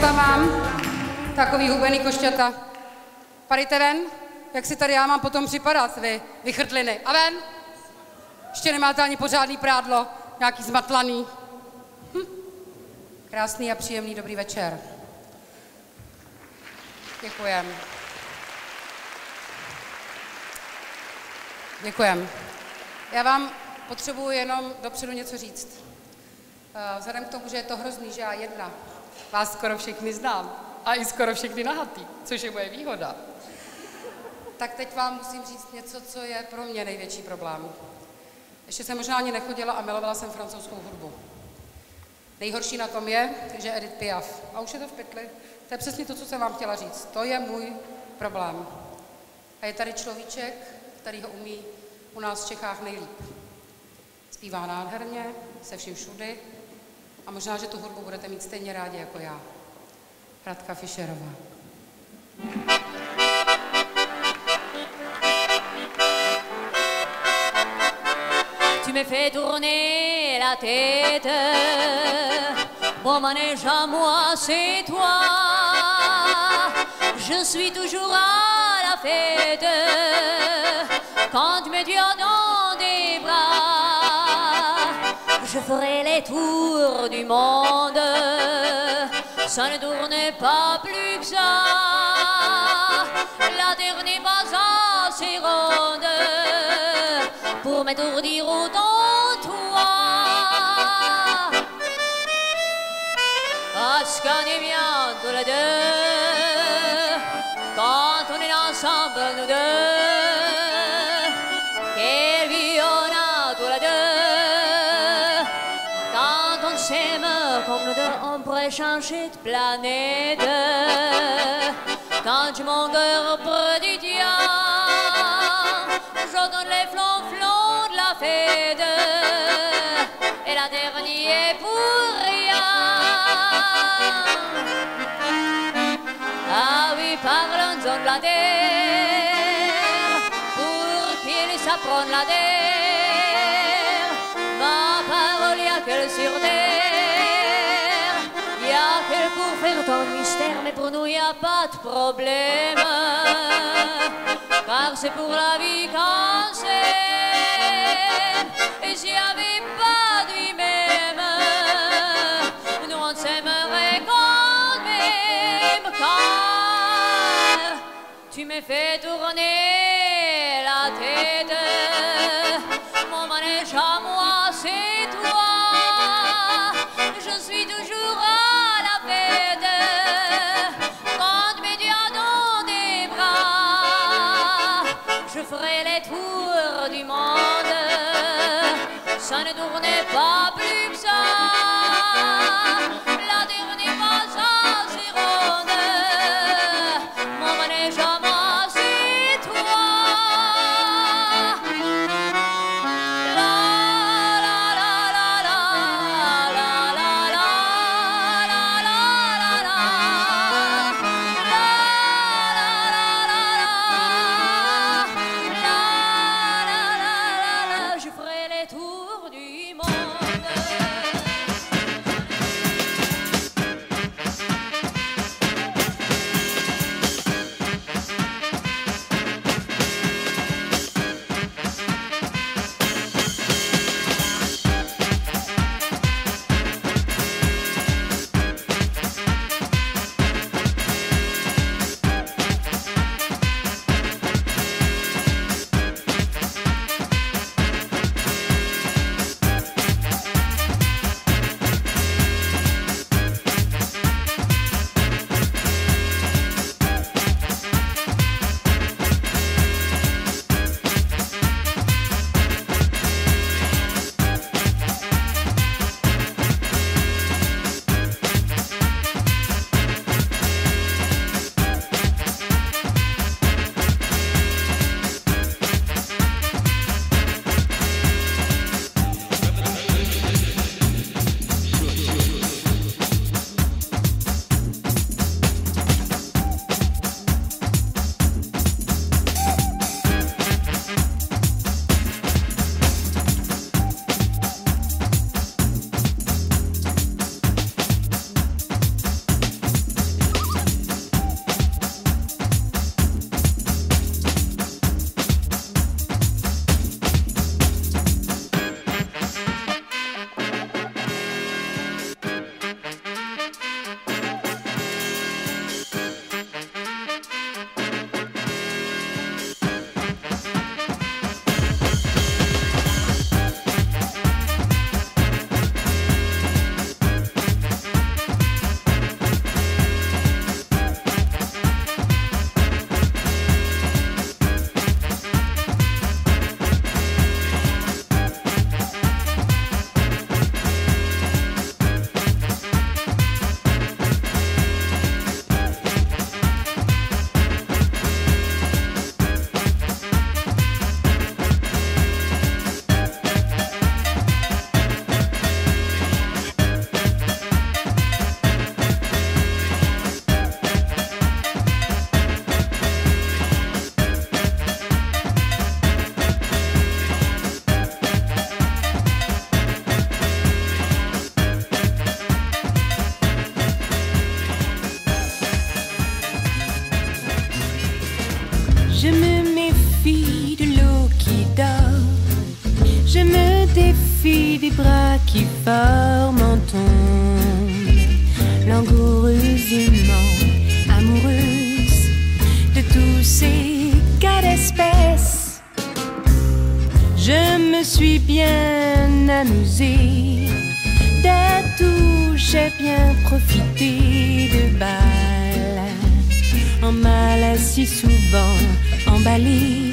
tam mám? Takový hubený košťata. Padejte ven? Jak si tady já mám potom připadat, vy, vy chrtliny. A ven? Ještě nemáte ani pořádný prádlo, nějaký zmatlaný. Hm. Krásný a příjemný dobrý večer. Děkujem. Děkujem. Já vám potřebuji jenom dopředu něco říct. Eh, vzhledem k tomu, že je to hrozný, že já jedna vás skoro všechny znám a i skoro všechny nahatý, což je moje výhoda, tak teď vám musím říct něco, co je pro mě největší problém. Ještě jsem možná ani nechodila a milovala jsem francouzskou hudbu. Nejhorší na tom je, že Edith Piaf. A už je to v pytli. To je přesně to, co jsem vám chtěla říct. To je můj problém. A je tady človíček, který ho umí u nás v Čechách nejlíp. Zpívá nádherně, se vším všudy a možná, že tu hudbu budete mít stejně rádi jako já. Radka Fischerová. Tu me fais tourner la tête, mon manège à moi c'est toi. Je suis toujours à la fête quand tu me tiens dans des bras. Je ferai les tours du monde, ça ne tourne pas plus que ça. La terre n'est pas assez ronde pour m'étourdir autant toi. Parce qu'on est bien tous les deux, quand on est ensemble nous deux. On pourrait changer de planète. Quand je mon cœur du je donne les flonflons de la fête et la dernière pour rien. Ah oui, parlons de la terre pas de problème car c'est pour la vie qu'on s'aime. Et s'il n'y avait pas de vie même, nous on s'aimerait quand même, car tu me fais tourner la tête. Mon manège à moi, c'est toi. Je suis toujours ferai les tours du monde. Ça ne tournait pas plus que ça. Je me méfie de l'eau qui dort. Je me défie des bras qui forment en tombe. Langoureusement amoureuse de tous ces cas d'espèces. Je me suis bien amusée. D'à tout, j'ai bien profité. s'emballer.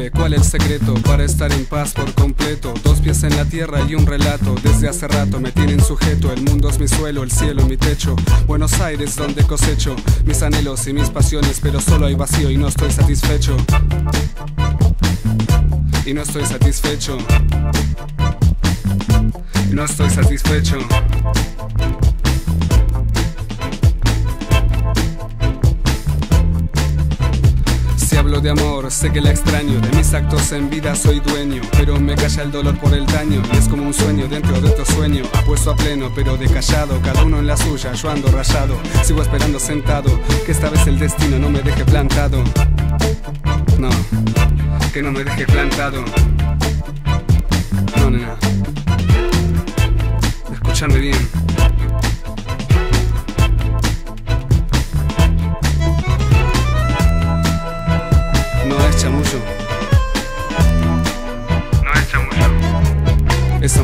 Clave? ¿Cuál el secreto para estar en paz por completo? Dos pies en la tierra y un relato. Desde hace rato me tienen sujeto. El mundo es mi suelo, el cielo mi techo. Buenos Aires donde cosecho mis anhelos y mis pasiones, pero solo hay vacío y no estoy satisfecho. Y no estoy satisfecho. No estoy satisfecho. De amor, sé que la extraño. De mis actos en vida soy dueño. Pero me calla el dolor por el daño. Y es como un sueño dentro de otro sueño. Apuesto a pleno, pero de callado. Cada uno en la suya, yo ando rayado. Sigo esperando sentado. Que esta vez el destino no me deje plantado. No, que no me deje plantado. No, nena. Escúchame bien.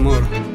yağmur